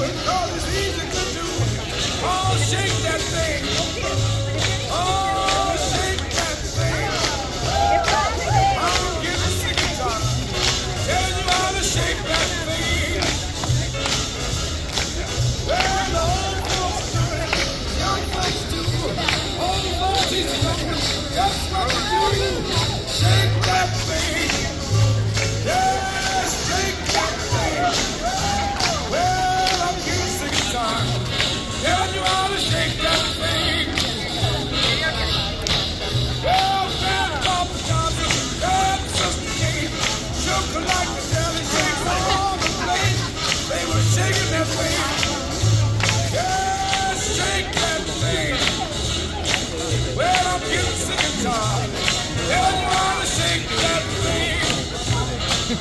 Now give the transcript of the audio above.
it, 'cause